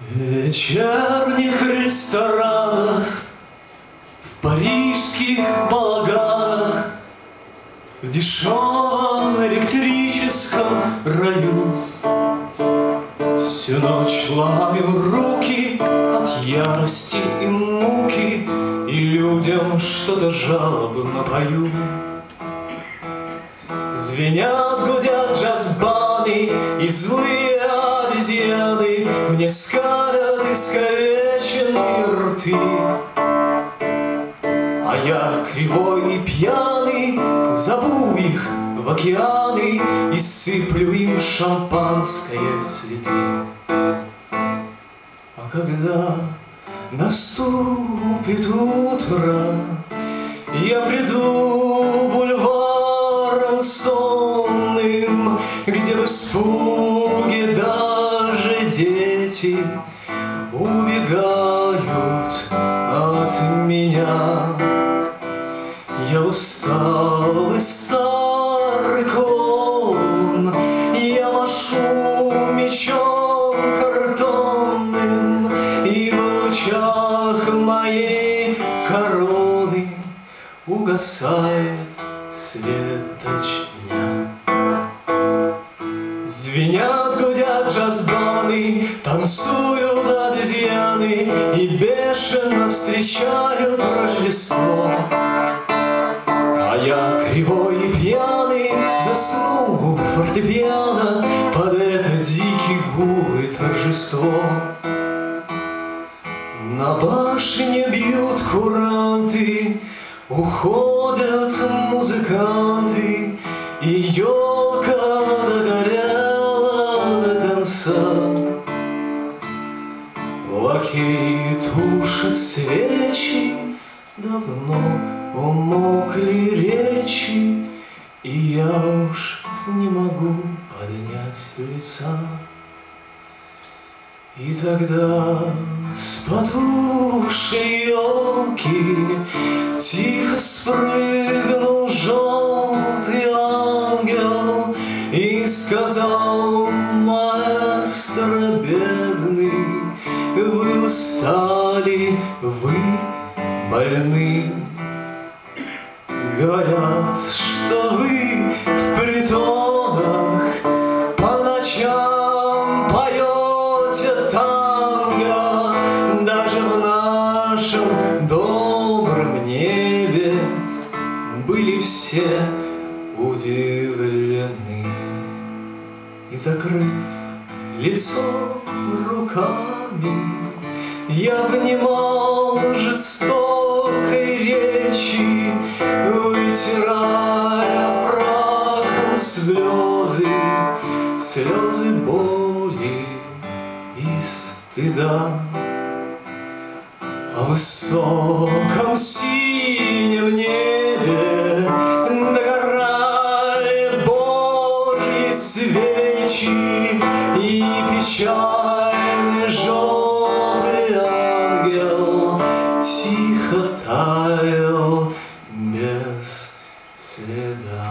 вечерних ресторанах, В парижских балаганах, В дешевом электрическом раю Всю ночь ломаю руки от ярости и муки И людям что-то жалобно пою. Звенят, гудят джаз-баны И злые Мне скалят искалеченные рты. А я кривой и пьяный Зову их в океаны И сыплю им шампанское в цветы. А когда наступит утро, Я приду бульваром сонным, Где в испуге даже дети Убегают от меня. Я устал и старый клоун, Я машу мечом картонным, И в лучах моей короны Угасает светоч дня. Звенят, джаз-баны, Танцуют обезьяны И бешено встречают Рождество. А я кривой и пьяный Заснул у фортепиано Под это дикий гул и торжество. На башне бьют куранты, Уходят музыканты, И елка конца. Лакеи тушат свечи, Давно умолкли речи, И я уж не могу поднять лица. И тогда с потухшей елки Тихо спрыгнул желтый ангел И сказал, больны. Говорят, что вы в притонах По ночам поете танго Даже в нашем добром небе Были все удивлены И закрыв лицо руками Я внимал жестокой речи Вытирая фраком слезы Слезы боли и стыда. О высоком синем Siddha.